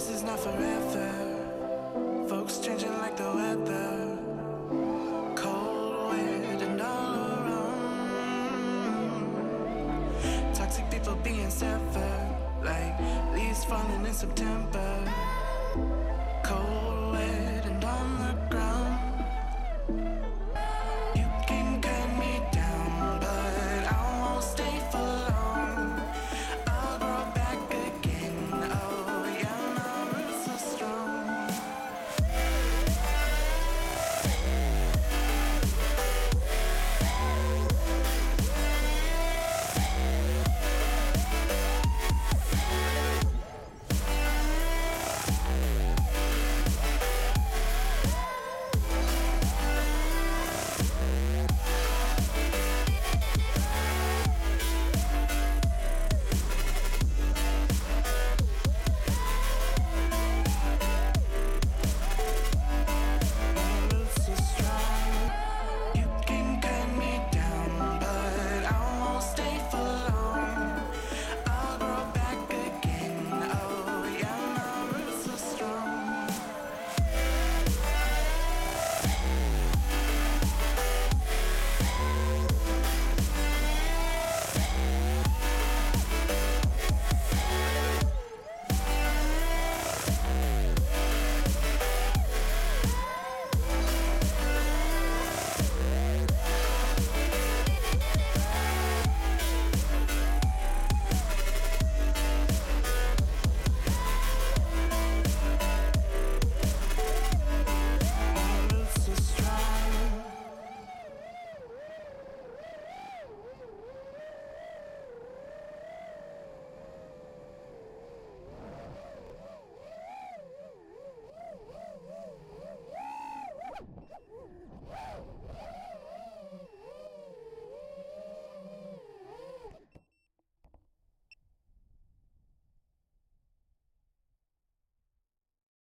This is not forever. Folks changing like the weather. Cold, wind, and all around. Toxic people being severed, like leaves falling in September. Cold.